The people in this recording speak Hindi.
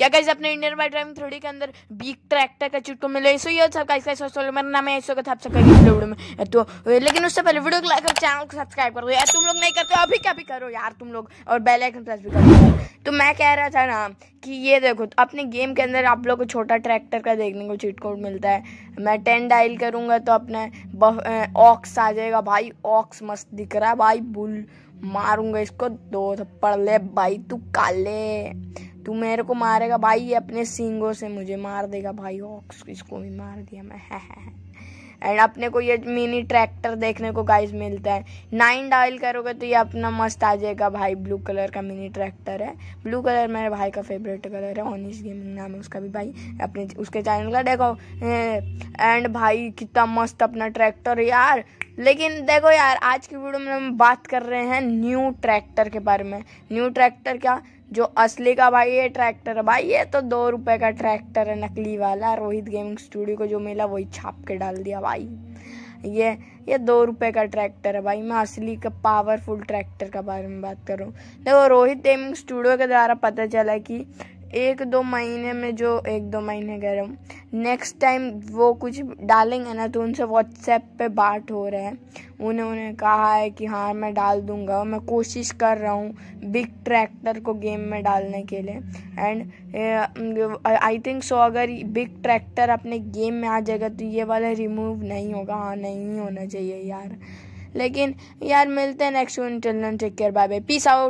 क्या गाइस अपने इंडियन बाइक ड्राइविंग थ्री के अंदर बीक ट्रैक्टर का चुटको मिले सो ये सब गाइस गाइस सो मेरा नाम है इसो आप सबका वीडियो में तो लेकिन उससे पहले वीडियो को लाइक और चैनल को सब्सक्राइब कर। यार, तुम लोग नहीं करते, अभी क्या भी करो यार तुम लोग, और बेल आइकन प्रेस भी कर। तो मैं कह रहा था ना कि ये देखो तो अपने गेम के अंदर आप लोग को छोटा ट्रैक्टर का देखने को चीट कोड मिलता है। मैं टेन डायल करूँगा तो अपना ऑक्स आ जाएगा। भाई ऑक्स मस्त दिख रहा है। भाई, बुल मारूँगा इसको। दो थप्पड़ ले, भाई, तू काले। तू मेरे को मारेगा भाई, ये अपने सींगों से मुझे मार देगा भाई। ऑक्स इसको भी मार दिया मैं। एंड अपने को ये मिनी ट्रैक्टर देखने को गाइस मिलता है। नाइन डायल करोगे तो ये अपना मस्त आ जाएगा भाई। ब्लू कलर का मिनी ट्रैक्टर है। ब्लू कलर मेरे भाई का फेवरेट कलर है। ऑनिस गेमिंग नाम है उसका भी भाई। अपने, उसके चैनल का देखो। एंड भाई कितना मस्त अपना ट्रैक्टर यार। लेकिन देखो यार, आज की वीडियो में हम बात कर रहे हैं न्यू ट्रैक्टर के बारे में। न्यू ट्रैक्टर क्या? जो असली का भाई ये ट्रैक्टर है। भाई, ये तो दो रुपए का ट्रैक्टर है, नकली वाला। रोहित गेमिंग स्टूडियो को जो मिला, वही छाप के डाल दिया भाई। ये ये दो रुपए का ट्रैक्टर है भाई। मैं असली का पावरफुल ट्रैक्टर का बारे में बात कर रहा हूँ। देखो, रोहित गेमिंग स्टूडियो के द्वारा पता चला कि एक दो महीने में जो, एक दो महीने कह रहा हूँ। नेक्स्ट टाइम वो कुछ डालेंगे ना तो उनसे व्हाट्सएप पे बात हो रहे हैं। उन्होंने कहा है कि हाँ मैं डाल दूँगा। मैं कोशिश कर रहा हूँ बिग ट्रैक्टर को गेम में डालने के लिए। एंड आई थिंक सो अगर बिग ट्रैक्टर अपने गेम में आ जाएगा तो ये वाला रिमूव नहीं होगा। हाँ नहीं होना चाहिए यार। लेकिन यार, मिलते हैं next take care bye bye peace out